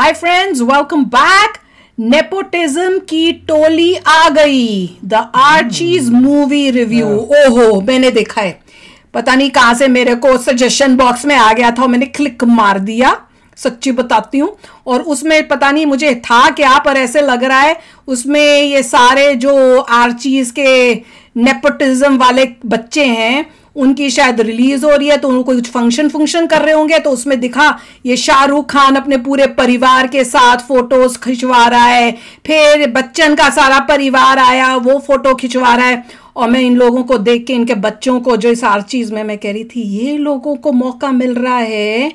Hi friends welcome back nepotism की टोली आ गई. द आर्चीज मूवी रिव्यू ओहो मैंने देखा है. पता नहीं कहाँ से मेरे को सजेशन बॉक्स में आ गया था मैंने क्लिक मार दिया. सच्ची बताती हूँ। और उसमें पता नहीं मुझे था क्या, पर ऐसे लग रहा है उसमें ये सारे जो आर्चीज के नेपोटिज्म वाले बच्चे हैं, उनकी शायद रिलीज़ हो रही है तो उनको कुछ फ़ंक्शन फ़ंक्शन कर रहे होंगे तो उसमें दिखा, ये शाहरुख खान अपने पूरे परिवार के साथ फ़ोटोज़ खिंचवा रहा है, फिर बच्चन का सारा परिवार आया, वो फ़ोटो खिंचवा रहा है। और मैं इन लोगों को देख के इनके बच्चों को जो इस हर चीज़ में मैं कह रही थी ये लोगों को मौका मिल रहा है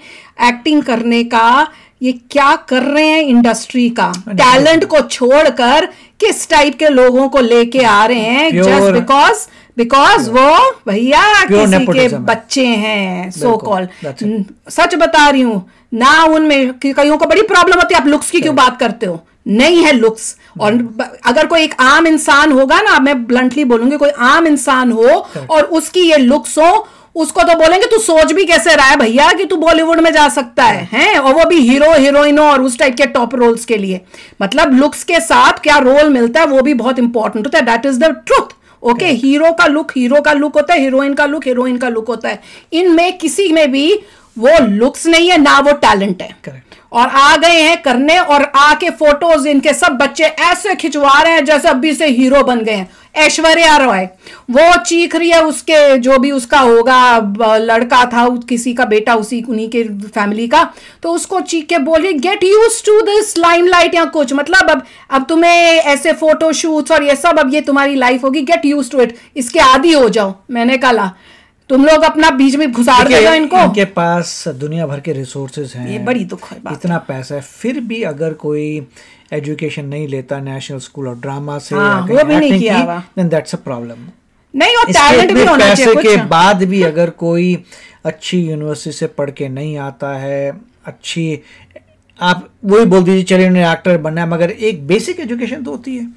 एक्टिंग करने का। ये क्या कर रहे हैं इंडस्ट्री का? टैलेंट को छोड़कर किस टाइप के लोगों को लेके आ रहे हैं? जस्ट बिकॉज़ बिकॉज़ वो भैया किसी के बच्चे हैं सो कॉल सच बता रही हूँ ना उनमें कईयों को बड़ी प्रॉब्लम होती है आप लुक्स की क्यों बात करते हो? नहीं है लुक्स और अगर कोई एक आम इंसान होगा ना मैं ब्लंटली बोलूँगी कोई आम इंसान हो और उसकी ये लुक्स हो उसको तो बोलेंगे तू सोच भी कैसे रहा है भैया कि तू बॉलीवुड में जा सकता है? हैं? और वो भी हीरो हीरोइनों और उस टाइप के टॉप रोल्स के लिए। मतलब लुक्स के साथ क्या रोल मिलता है वो भी बहुत इंपॉर्टेंट होता है। That is the truth okay hero का लुक हीरो का लुक होता है हीरोइन का लुक हीरोइन का लुक होता है। इनमें किसी में भी वो लुक्स नहीं है ना वो टैलेंट है। Correct. और आ गए हैं करने और आके फ़ोटोज़ इनके सब बच्चे ऐसे खिंचवा रहे हैं जैसे अभी से हीरो बन गए हैं। ऐश्वर्या रॉय, वो चीख रही है उसके, जो भी उसका होगा लड़का था किसी का बेटा उसी, उन्हीं के फैमिली का। तो उसको चीख के बोलिए get use to this limelight या कुछ। मतलब अब अब तुम्हें ऐसे फ़ोटो शूट्स और ये सब, अब ये तुम्हारी लाइफ होगी। गेट यूज़ टू इट इसके आदि हो जाओ, मैंने कहा तुम लोग अपना बीच में घुसाड़ देगा इनको। इनके पास दुनिया भर के रिसोर्सेज हैं। ये बड़ी दुख है इतना पैसा है। फिर भी अगर कोई एजुकेशन नहीं लेता नेशनल स्कूल और ड्रामा से हाँ, वो भी नहीं किया then that's a problem नहीं और टैलेंट भी होना पैसे चाहिए के बाद भी अगर कोई अच्छी यूनिवर्सिटी से पढ़ के नहीं आता है अच्छी आप वही बोल दीजिए, चलिए उन्हें एक्टर बनना है मगर एक बेसिक एजुकेशन तो होती है।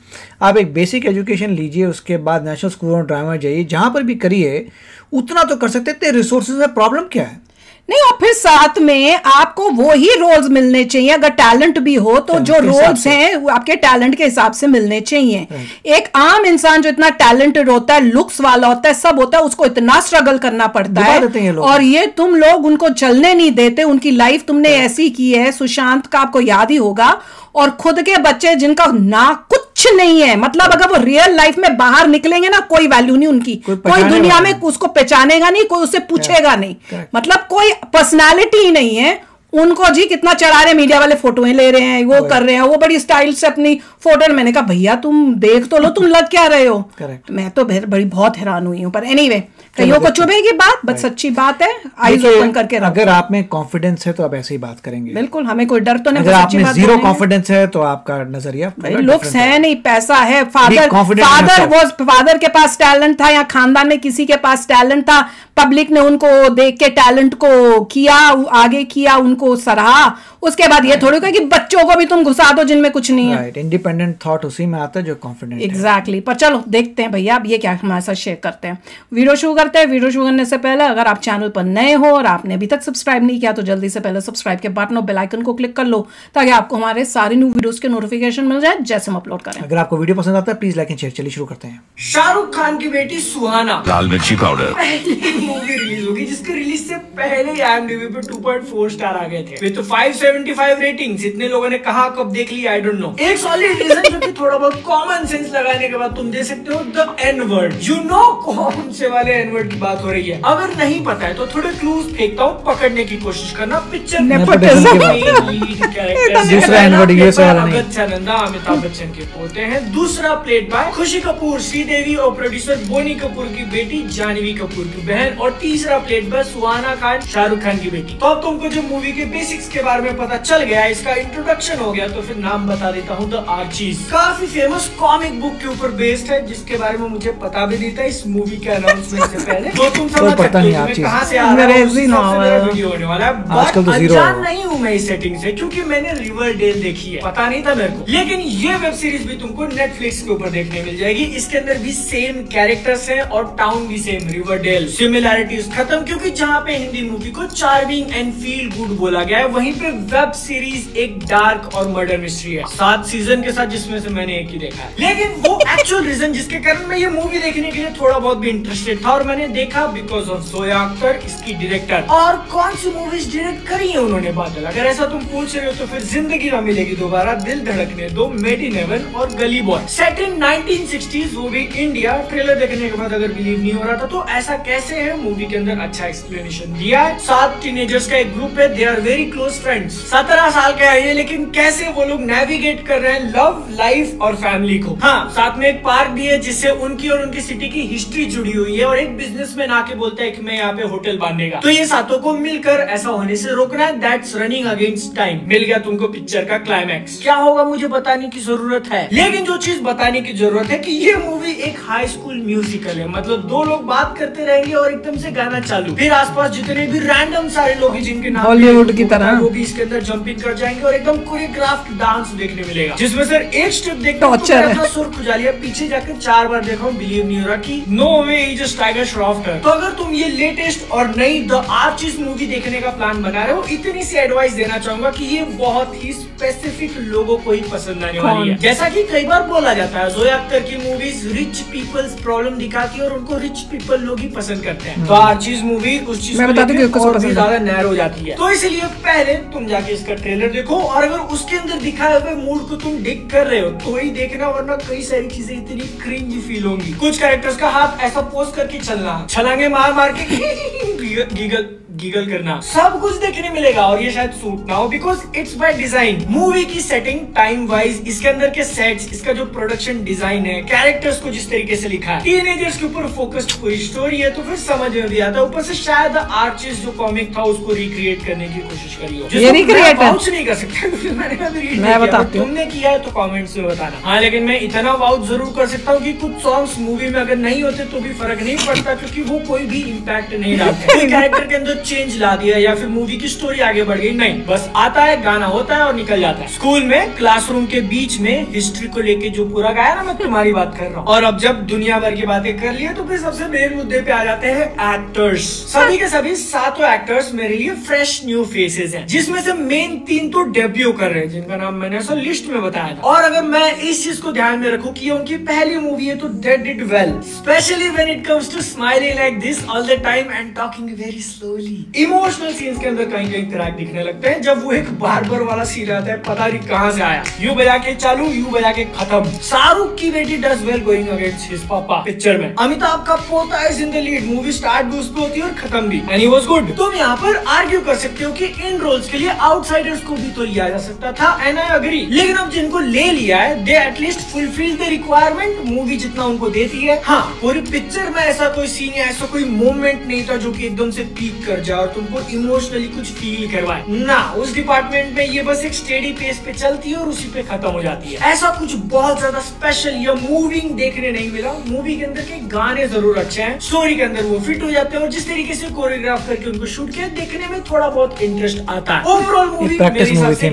आप एक बेसिक एजुकेशन लीजिए, उसके बाद नेशनल स्कूल ऑफ़ ड्रामा जाइए, जहाँ पर भी करिए, उतना तो कर सकते, इतने रिसोर्सेज में प्रॉब्लम क्या है? नहीं और फिर साथ में आपको वो ही रोल्स मिलने चाहिए। अगर टैलेंट भी हो तो जो रोल्स हैं वो आपके टैलेंट के हिसाब से मिलने चाहिए। एक आम इंसान जो इतना टैलेंटेड होता है लुक्स वाला होता है सब होता है उसको इतना स्ट्रगल करना पड़ता हैं। है और ये तुम लोग उनको चलने नहीं देते उनकी लाइफ तुमने ऐसी की है सुशांत का आपको याद ही होगा। और खुद के बच्चे जिनका ना कुछ नहीं है। मतलब अगर वो रियल लाइफ में बाहर निकलेंगे ना कोई वैल्यू नहीं उनकी। कोई कोई दुनिया में उसको पहचानेगा नहीं कोई उससे पूछेगा नहीं। correct. मतलब कोई पर्सनैलिटी ही नहीं है। उनको जी कितना चढ़ा रहे मीडिया वाले फोटोएँ ले रहे हैं वो कर रहे हैं वो बड़ी स्टाइल से अपनी फ़ोटो मैंने कहा भैया तुम देख तो लो तुम लग क्या रहे हो? Correct. मैं तो बड़ी बहुत हैरान हुई हूँ पर एनीवे कईयों को चुभेगी बात? बट सच्ची बात है आईज ओपन करके अगर आप में कॉन्फिडेंस है तो आप ऐसे ही बात करेंगे। बिल्कुल हमें कोई डर तो नहीं अगर आप में ज़ीरो कॉन्फिडेंस है तो आपका नज़रिया लुक्स है। नहीं पैसा है फादर फादर वो फादर के पास टैलेंट था या खानदान में किसी के पास टैलेंट था पब्लिक ने उनको देख के टैलेंट को किया आगे किया उनको सराहा। उसके बाद ये थोड़ी कहा कि बच्चों को भी तुम घुसा दो जिनमें कुछ नहीं है। राइट इंडिपेंडेंट थॉट उसी में आता है जो कॉन्फिडेंट है। एग्जैक्टली पर चलो देखते हैं भैया अब ये क्या हमारे साथ शेयर करते हैं। वीडियो शुरू करते हैं। वीडियो शुरू करने से पहले अगर आप चैनल पर नए हो और आपने अभी तक सब्सक्राइब नहीं किया तो जल्दी से पहले सब्सक्राइब के बटन और बेल आइकन को क्लिक कर लो ताकि आपको हमारे सारे न्यू वीडियोस के नोटिफिकेशन मिल जाए जैसे हम अपलोड करें। अगर आपको वीडियो पसंद आता है प्लीज़ लाइक एंड शेयर चलिए शुरू करते हैं। शाहरुख खान की बेटी सुहाना। लाल मिर्ची पाउडर पहली मूवी रिलीज़ होगी जिसके रिलीज़ से पहले ही IMDb पे 2.4 स्टार आ गए थे। विद 575 रेटिंग्स इतने लोगों ने कहा कब देख लिया आई डोंट नो एक सॉलिड जो कि थोड़ा बहुत कॉमन सेंस लगाने के बाद तुम दे सकते हो the N word you know कौन से वाले एन वर्ड की बात हो रही है। अगर नहीं पता है तो थोड़े क्लूज फेंकता हूँ पकड़ने की कोशिश करना। Picture Nepotism. दूसरा नहीं। नंदा अमिताभ बच्चन के पोते हैं। दूसरा प्लेट बाय खुशी कपूर श्रीदेवी और प्रोड्यूसर बोनी कपूर की बेटी जानवी कपूर की बहन। और तीसरा प्लेट बाय सुहाना खान शाहरुख खान की बेटी। तो अब तुमको जो मूवी के बेसिक्स के बारे में पता चल गया इसका इंट्रोडक्शन हो गया तो फिर नाम बता देता हूँ द आर्चीज काफ़ी फ़ेमस कॉमिक बुक के ऊपर बेस्ड है जिसके बारे में मुझे पता भी नहीं था इस मूवी के अनाउंसमेंट से पहले। तो तुम समझ पता सकते नहीं हो कि कहाँ से आ रहा हूँ। वीडियो होने वाला है तो अनजान नहीं हूँ मैं इस सेटिंग से क्योंकि मैंने रिवर डेल देखी है। पता नहीं था मेरे को। लेकिन ये वेब सीरीज़ भी तुमको नेटफ्लिक्स के ऊपर देखने मिल जाएगी। इसके अंदर भी सेम कैरेक्टर्स है और टाउन भी सेम रिवर डेल सिमिलैरिटीज खत्म क्योंकि जहाँ पे हिंदी मूवी को चार्मिंग एंड फील गुड बोला गया है वहीं पे वेब सीरीज़ एक डार्क और मर्डर मिस्ट्री है। सात सीज़न के साथ जिसमें से मैंने एक ही देखा है। लेकिन वो एक्चुअल रीजन जिसके कारण मैं ये मूवी देखने के लिए थोड़ा बहुत भी इंटरेस्टेड था और मैंने देखा बिकॉज़ ऑफ़ जोया अख्तर इसकी डायरेक्टर और कौन सी मूवीज़ डायरेक्ट करी है उन्होंने बादल? अगर ऐसा तुम पूछ रहे हो तो फिर ज़िंदगी ना मिलेगी दोबारा, दिल धड़कने दो मेड इन हेवन और गली बॉय सेट इन 1960s वो भी इंडिया ट्रेलर देखने के बाद अगर बिलीव नहीं हो रहा था तो ऐसा कैसे है? मूवी के अंदर अच्छा एक्सप्लेनेशन दिया है। सात टीनेजर्स का एक ग्रुप है they are very close friends सत्रह साल के है ये, लेकिन कैसे वो लोग नेविगेट कर रहे हैं? लव लाइफ और फैमिली को। हाँ साथ में एक पार्क भी है जिससे उनकी और उनकी सिटी की हिस्ट्री जुड़ी हुई है और एक बिजनेसमैन आके बोलता है कि मैं यहाँ पे होटल बांधेगा तो ये सातों को मिलकर ऐसा होने से रोकना है। दैट्स रनिंग अगेंस्ट टाइम मिल गया तुमको पिक्चर का क्लाइमैक्स क्या होगा मुझे बताने की ज़रूरत है? लेकिन जो चीज़ बताने की ज़रूरत है की ये मूवी एक हाई स्कूल म्यूजिकल है। मतलब दो लोग बात करते रहेंगे और एकदम से गाना चालू। फिर आसपास जितने भी रैंडम सारे लोग हैं जिनके नाम Bollywood की तरह। वो भी इसके अंदर जंपिंग कर जाएँगे और एकदम कोरियोग्राफ्ड डांस देखने मिलेगा। जिसमें सर एक स्टेप देखता हो तो मैं है। सुर खुजा लिया पीछे जाकर चार बार देखा बिलीव नहीं हो रहा कि। No way is Tiger Shroff है तो अगर तुम ये लेटेस्ट और नई द आर्चिस मूवी देखने का प्लान बना रहे हो इतनी सी एडवाइस देना चाहूँगा कि ये बहुत ही स्पेसिफिक लोगों को ही पसंद आने वाली है। जैसा कि कई बार बोला जाता है जोया अख्तर की मूवीज़ रिच पीपल्स प्रॉब्लम दिखाती है और उनको रिच पीपल लोग ही पसंद करते हैं। तो आर्चिस मूवी उस चीज़ मैं हूँ पसंद है। ज़्यादा नैरो जाती है। तो इसलिए पहले तुम जाके इसका ट्रेलर देखो और अगर उसके अंदर दिखाए हुए मूड को तुम डिग कर रहे हो? तो ही देखना वरना कई सारी चीज़ें इतनी क्रिंज फील होंगी। कुछ कैरेक्टर्स का हाथ ऐसा पोस्ट करके चलना। छलांगे मार मार के गीगल गीगल करना। सब कुछ देखने मिलेगा और ये शायद सूट ना हो because it's by design movie की सेटिंग टाइम वाइज इसके अंदर के सेट्स इसका जो प्रोडक्शन डिज़ाइन है कैरेक्टर्स को जिस तरीके से लिखा है। टीनेजर्स के ऊपर फोकस्ड पूरी स्टोरी है तो फिर समझ में भी आता है। ऊपर से शायद आर्चिस जो कॉमिक था उसको रिक्रिएट करने की कोशिश करी हो। ये नहीं कर सकता मैं बताती हूँ। तुमने किया है तो कमेंट्स में बताना। हाँ लेकिन मैं इतना वाउट ज़रूर कर सकता हूँ कि कुछ सॉन्ग्स मूवी में अगर नहीं होते तो भी फ़र्क नहीं पड़ता क्योंकि वो कोई भी इम्पैक्ट नहीं डालते। कैरेक्टर के अंदर चेंज ला दिया या फिर मूवी की स्टोरी आगे बढ़ गई नहीं। बस आता है गाना होता है और निकल जाता है। स्कूल में क्लासरूम के बीच में हिस्ट्री को लेके जो पूरा गाया ना मैं तुम्हारी बात कर रहा हूँ। और अब जब दुनिया भर की बातें कर लिए तो फिर सबसे मेन मुद्दे पे आ जाते हैं एक्टर्स सभी के सभी सातों एक्टर्स मेरे लिए फ्रेश न्यू फेसेस हैं जिसमें से मेन तीन तो डेब्यू कर रहे हैं जिनका नाम मैंने लिस्ट में बताया था। और अगर मैं इस चीज़ को ध्यान में रखूँ कि उनकी पहली मूवी है तो they did well specially when it comes to smiling like this all the time and talking very slowly emotional scenes के अंदर कहीं कहीं क्रैक दिखने लगते हैं, जब वो एक बार्बर वाला सीन आता है, पता नहीं कहाँ से आया। यू बजा के चालू यू बजा के खत्म। शाहरुख की बेटी does well going against his papa picture में। अमिताभ का पोता is in the lead movie start भी उस पे होती है और खत्म भी। एंड ही वाज गुड तुम यहाँ पर आर्ग्यू कर सकते हो कि इन रोल्स के लिए आउटसाइडर्स को भी तो लिया जा सकता था एंड आई अग्री लेकिन अब जिनको ले लिया है they at least fulfil the requirement movie जितना उनको देती है। हाँ। पूरी पिक्चर में ऐसा कोई सीन या ऐसा कोई मोमेंट नहीं था जो कि एकदम से पीक कर जाए और तुमको इमोशनली कुछ फील करवाए। ना। उस डिपार्टमेंट में ये बस एक स्टेडी पेस पे चलती है और उसी पे खत्म हो जाती है। ऐसा कुछ बहुत ज़्यादा स्पेशल या मूविंग देखने नहीं मिला। मूवी के अंदर के गाने ज़रूर अच्छे हैं। स्टोरी के अंदर वो फिट हो जाते हैं और जिस तरीके से कोरियोग्राफ करके उनको शूट किया देखने में थोड़ा बहुत इंटरेस्ट आता है। ओवरऑल मूवी मेरे हिसाब से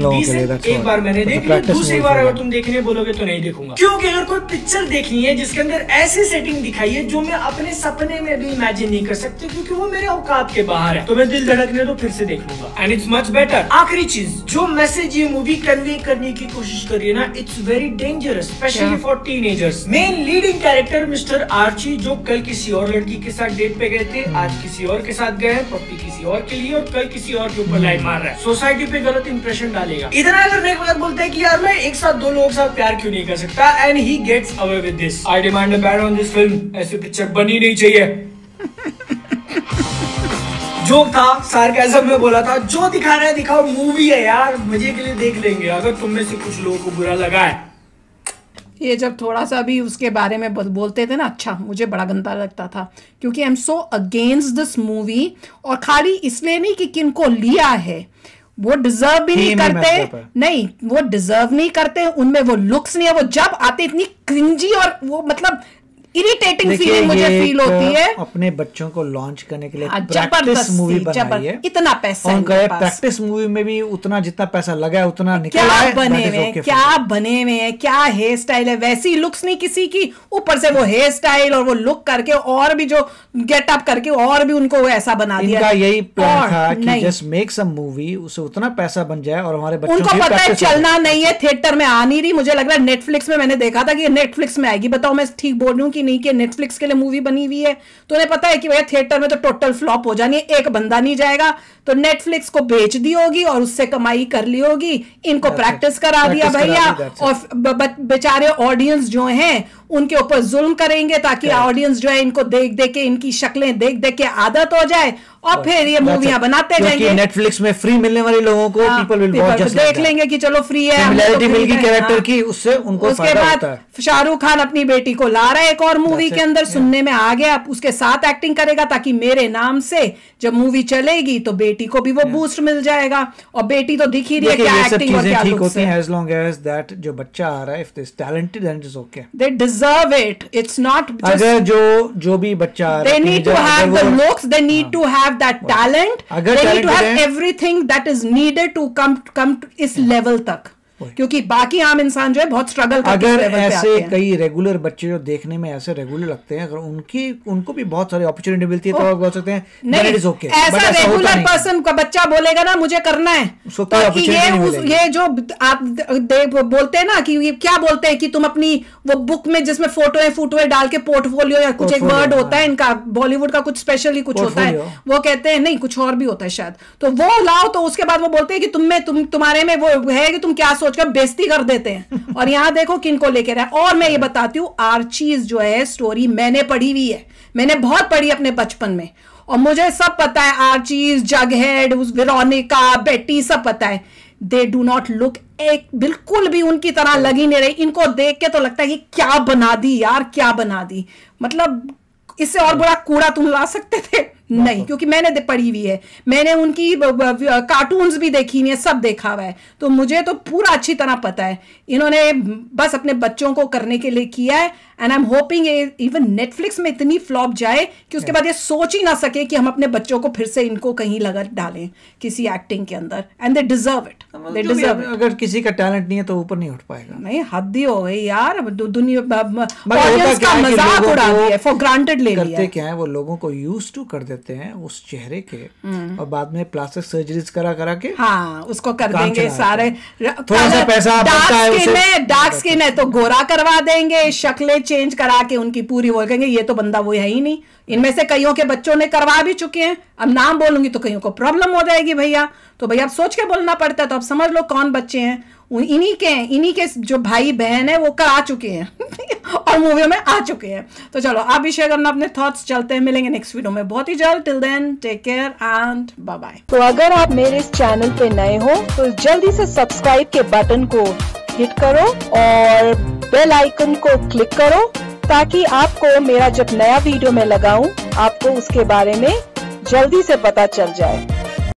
एक बार मैंने मतलब देख ली दूसरी बार अगर तुम देखने बोलोगे तो नहीं देखूँगा। क्योंकि अगर कोई पिक्चर देखनी है जिसके अंदर ऐसी सेटिंग दिखाई है जो मैं अपने सपने में भी इमेजिन नहीं कर सकती क्योंकि वो मेरे औकात के बाहर है। तो मैं दिल धड़कने तो फिर से देख लूँगा। एंड इट्स मच बेटर आखिरी चीज़ जो मैसेज ये मूवी कन्वे करने की कोशिश कर रही है ना it's very dangerous specially? For teenagers main leading character mister Archie जो कल किसी और लड़की के साथ डेट पे गए थे आज किसी और के साथ गए हैं पप्पी किसी और के लिए और कल किसी और के ऊपर लाइन मार रहा है। सोसाइटी पे गलत इंप्रेशन डालेगा। इधर अगर बोलता है कि यार मैं एक साथ दो लोगों के साथ प्यार क्यों नहीं कर सकता? And he gets away with this I demand ban on this film ऐसी पिक्चर बनी नहीं चाहिए। जो था सार्केज्म में बोला था, जो दिखाना है, दिखाओ। मूवी है यार। मज़े के लिए देख लेंगे। अगर तुम में से कुछ लोगों को बुरा लगा है। ये जब थोड़ा सा भी उसके बारे में बोलते थे ना अच्छा मुझे बड़ा गंदा लगता था। क्योंकि I am so against this movie और खाली इसलिए नहीं कि किनको लिया है। वो डिजर्व भी नहीं करते नहीं वो डिजर्व नहीं करते उनमें वो लुक्स नहीं है वो जब आते इतनी क्रिंजी और वो मतलब इरिटेटिंग फीलिंग मुझे फील होती है। अपने बच्चों को लॉन्च करने के लिए हाँ, प्रैक्टिस मूवी बनाई है। इतना पैसा उनका प्रैक्टिस मूवी में भी उतना जितना पैसा लगा है उतना निकला क्या है। बने हुए okay क्या बने हुए हैं क्या हेयर स्टाइल है। वैसी लुक्स नहीं किसी की। ऊपर से वो हेयर स्टाइल और वो लुक करके और भी जो गेटअप करके और भी उनको वो ऐसा बना दिया। इनका यही प्लान था कि जस्ट मेक सम मूवी उससे उतना पैसा बन जाए और हमारे बच्चों उनको पता है चलना। नहीं है थिएटर में आ नहीं रही। मुझे लग रहा है नेटफ्लिक्स में मैंने देखा था कि नेटफ्लिक्स में आएगी। बताओ मैं ठीक बोल रही हूँ कि नहीं कि नेटफ्लिक्स के लिए मूवी बनी हुई है। तो उन्हें पता है कि भैया थिएटर में तो टोटल फ्लॉप हो जानी है एक बंदा नहीं जाएगा। तो नेटफ्लिक्स को बेच दी होगी और उससे कमाई कर ली होगी। इनको प्रैक्टिस करा दिया भैया. और बेचारे ऑडियंस जो हैं उनके ऊपर जुल्म करेंगे ताकि ऑडियंस जो है इनको देख देख के इनकी शक्लें देख देख के आदत हो जाए और फिर ये मूवियाँ बनाते जाएँगे। नेटफ्लिक्स में फ्री मिलने वाले लोगों को पीपल विल वॉच देख लेंगे कि चलो फ्री है तो सिमिलैरिटी मिल गई कैरेक्टर हाँ। की उससे उनको उसके बाद शाहरुख खान अपनी बेटी को ला रहा है एक और मूवी के अंदर सुनने में आ गया। उसके साथ एक्टिंग करेगा ताकि मेरे नाम से जब मूवी चलेगी तो बेटी को भी वो बूस्ट मिल जाएगा। और बेटी तो दिख ही रही है क्या एक्टिंग और क्या ठीक होती है। एज लॉन्ग एज दैट जो बच्चा आ रहा है if this talented it is okay they deserve it it's not अगर जो जो भी बच्चा आ रहा they है need to teenager, have अगर the वो- looks they need to have that talent अगर they need to talented have है- everything that is needed to come come to इस लेवल तक वही। क्योंकि बाकी आम इंसान जो है बहुत स्ट्रगल अगर ऐसे कई रेगुलर बच्चे जो देखने में ऐसे रेगुलर लगते हैं अगर उनकी उनको भी बहुत सारी अपॉर्चुनिटी मिलती है तो वो बोल सकते हैं नहीं ओके ऐसा रेगुलर पर्सन का बच्चा बोलेगा ना मुझे करना है। तो ये उस ये जो आप बोलते हैं ना कि ये क्या बोलते हैं कि तुम अपनी वो बुक में जिसमें फ़ोटो फ़ोटो डाल के पोर्टफोलियो या कुछ एक वर्ड होता हाँ। है। इनका बॉलीवुड का कुछ स्पेशली कुछ होता है वो कहते हैं नहीं कुछ और भी होता है शायद। तो वो लाओ तो उसके बाद वो बोलते हैं कि तुम में तुम तुम्हारे में वो है कि तुम क्या सोचकर बेइज्जती कर देते हैं। और यहाँ देखो किन को लेकर है। और मैं ये बताती हूँ, आर्चीज जो है स्टोरी मैंने पढ़ी हुई है। मैंने बहुत पढ़ी अपने बचपन में। और मुझे सब पता है, आर्चीज, जगहेड वेरोनिका बेटी सब पता है। दे डू नॉट लुक एक बिल्कुल भी उनकी तरह लग नहीं रही। इनको देख के तो लगता है कि क्या बना दी यार, क्या बना दी। मतलब इससे और बड़ा कूड़ा तुम ला सकते थे। नहीं क्योंकि मैंने पढ़ी हुई है। मैंने उनकी कार्टून्स भी देखी हुई है सब देखा हुआ है। तो मुझे तो पूरा अच्छी तरह पता है। इन्होंने बस अपने बच्चों को करने के लिए किया है and I am hoping even Netflix में इतनी फ्लॉप जाए कि उसके बाद ये सोच ही ना सके कि हम अपने बच्चों को फिर से इनको कहीं लगा डालें किसी एक्टिंग के अंदर। And they deserve it they deserve अगर किसी का टैलेंट नहीं है तो ऊपर नहीं उठ पाएगा। नहीं हद ही हो गई यार। दुनिया ऑडियंस का मज़ाक उड़ा दिया फॉर ग्रांटेड ले लिया। क्या है वो लोगों को यूज़ टू कर देते हैं उस चेहरे के हम्म। और बाद में प्लास्टिक सर्जरीज करा करा के हाँ उसको कर देंगे सारे थोड़ा सा पैसा है डार्क स्किन है डार्क स्किन है तो गोरा करवा देंगे शक्लें चेंज करा के उनकी पूरी वो कहेंगे ये तो बंदा वो है ही नहीं। इनमें से कईयों के बच्चों ने करवा भी चुके हैं। अब नाम बोलूँगी तो कईयों को प्रॉब्लम हो जाएगी भैया। तो भैया अब सोच के बोलना पड़ता है तो आप समझ लो कौन बच्चे हैं। इन्हीं के इन्हीं के जो भाई बहन है वो करा चुके हैं। और मूवियों में आ चुके हैं। तो चलो, आप भी शेयर करना अपने थॉट्स चलते हैं, मिलेंगे नेक्स्ट वीडियो में। बहुत ही जल्द till then take care and bye bye तो अगर आप मेरे इस चैनल पे नए हो तो जल्दी से सब्सक्राइब के बटन को हिट करो और बेल आइकन को क्लिक करो ताकि आपको मेरा जब नया वीडियो में लगाऊँ, आपको उसके बारे में जल्दी से पता चल जाए।